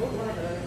Don't want to